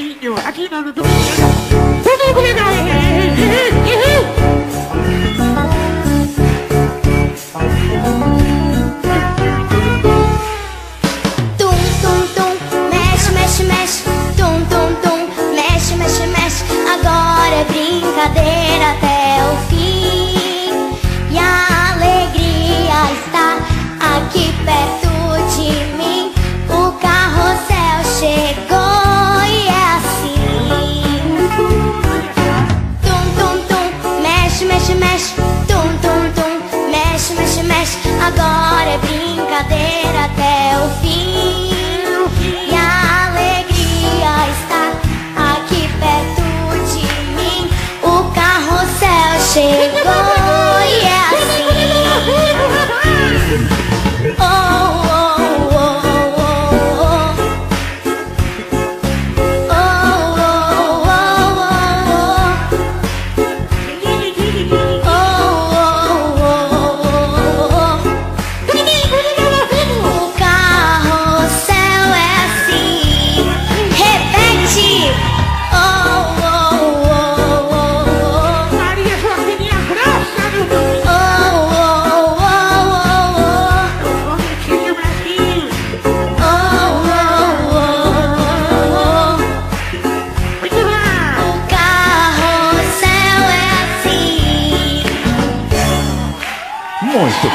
ratinho, aqui no do Tudo comigo Tum, tum, tum, mexe, mexe, mexe. Tum, tum, tum, mexe, mexe, mexe. Agora é brincadeira até o fim. E a alegria está aqui perto agora é brincadeira até o fim. E a alegria está aqui perto de mim. O carrossel chegou e é assim. Oh, oh, oh, oh, oh. oh, oh, oh Muito bem.